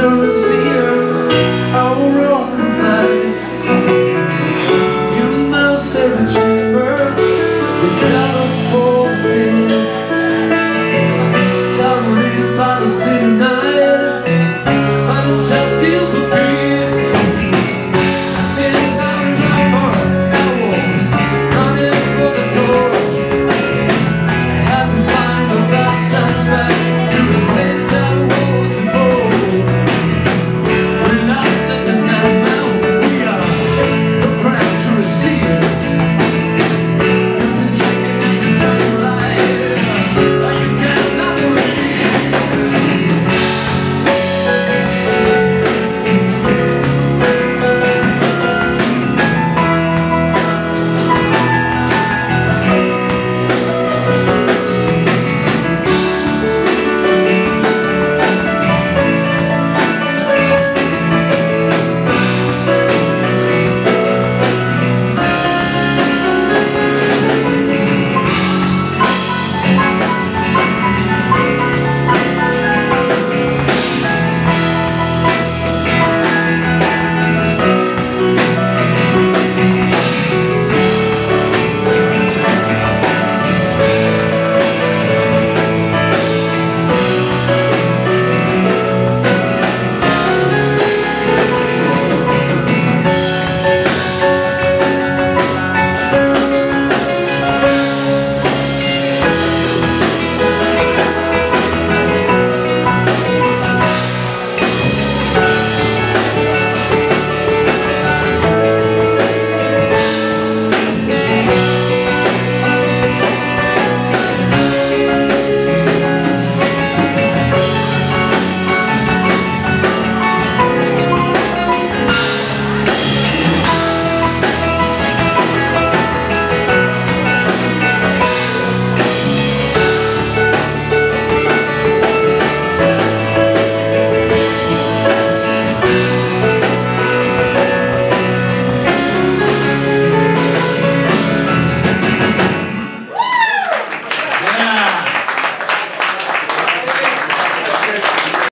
Jesus.